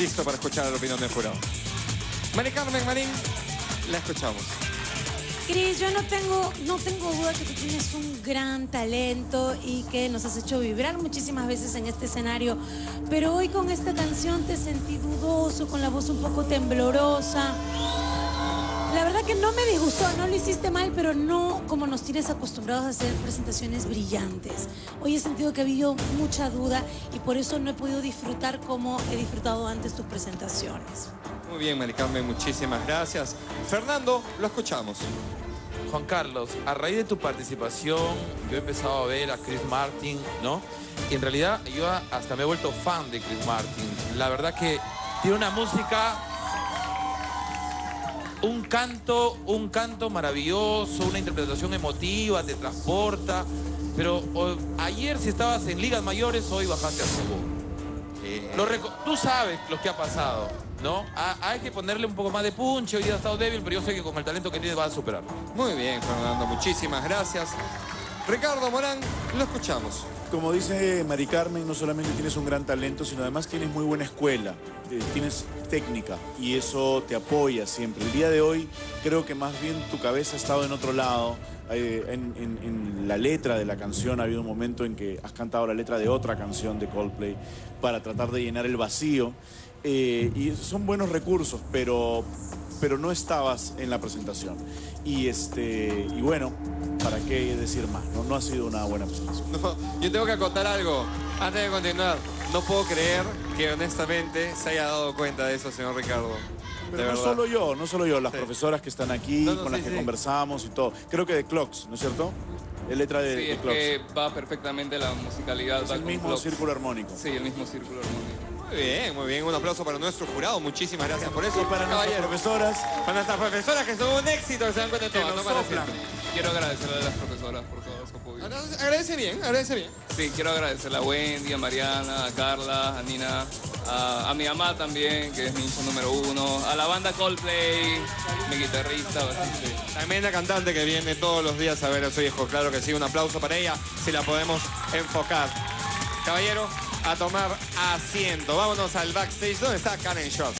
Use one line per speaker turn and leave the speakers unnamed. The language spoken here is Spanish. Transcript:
listo para escuchar la opinión del jurado. Mari Carmen Marín, la escuchamos.
Cris, yo no tengo, no tengo duda que tú tienes un gran talento y que nos has hecho vibrar muchísimas veces en este escenario, pero hoy con esta canción te sentí dudoso, con la voz un poco temblorosa. Que no me disgustó, no lo hiciste mal, pero no como nos tienes acostumbrados a hacer presentaciones brillantes. Hoy he sentido que ha habido mucha duda y por eso no he podido disfrutar como he disfrutado antes tus presentaciones.
Muy bien, Mari Carmen, muchísimas gracias. Fernando, lo escuchamos.
Juan Carlos, a raíz de tu participación, yo he empezado a ver a Chris Martin, ¿no? Y en realidad yo hasta me he vuelto fan de Chris Martin. La verdad que tiene una música, un canto, un canto maravilloso, una interpretación emotiva, te transporta. Pero o- ayer si estabas en ligas mayores, hoy bajaste a fútbol. Lo reco- tú sabes lo que ha pasado, ¿no? Ha- hay que ponerle un poco más de punche, hoy día ha estado débil, pero yo sé que con el talento que tiene va a superar.
Muy bien, Fernando, muchísimas gracias. Ricardo Morán, lo escuchamos.
Como dice Mari Carmen, no solamente tienes un gran talento, sino además tienes muy buena escuela, eh, tienes técnica y eso te apoya siempre. El día de hoy creo que más bien tu cabeza ha estado en otro lado. En la letra de la canción ha habido un momento en que has cantado la letra de otra canción de Coldplay para tratar de llenar el vacío. Eh, y son buenos recursos, pero, pero no estabas en la presentación. Y, este, y bueno, ¿para qué decir más? No, no ha sido una buena presentación.
No, yo tengo que acotar algo antes de continuar. No puedo creer que honestamente se haya dado cuenta de eso, señor Ricardo. De
Pero no
verdad.
solo yo, no solo yo, las
Sí.
profesoras que están aquí,
no,
con
sí,
las que
sí.
conversamos y todo. Creo que de Clocks, ¿no es cierto? De letra de,
Sí,
de
es
Clocks.
que va perfectamente la musicalidad.
Es
va
el
con
mismo
Clocks.
círculo armónico.
Sí, el mismo círculo armónico.
Muy bien, muy bien. Un aplauso para nuestro jurado. Muchísimas gracias por eso.
Y para nuestras profesoras,
Para nuestras profesoras que son un éxito, que se dan cuenta de todo. no.
Quiero agradecerle a las profesoras por todo su apoyo.
Agradece agradece bien, agradece bien.
Sí, quiero agradecerle a Wendy, a Mariana, a Carla, a Nina, a, mi mamá también, que es mi hincha número uno, a la banda Coldplay, mi guitarrista, bastante.
Tremenda cantante que viene todos los días a ver a su hijo. Claro que sí, un aplauso para ella, si la podemos enfocar. Caballero, a tomar asiento. Vámonos al backstage. ¿Dónde está Karen Schwartz?